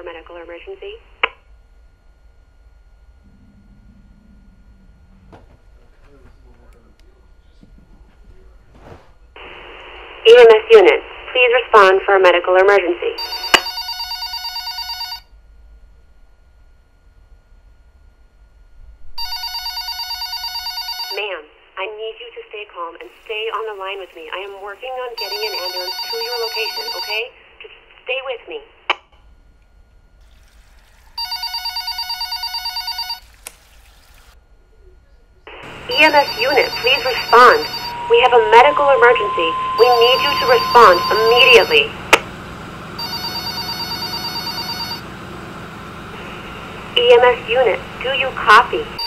a medical emergency? EMS unit, please respond for a medical emergency. Ma'am, I need you to stay calm and stay on the line with me. I am working on getting an ambulance to your location, okay? Just stay with me. EMS unit, please respond. We have a medical emergency. We need you to respond immediately. EMS unit, do you copy?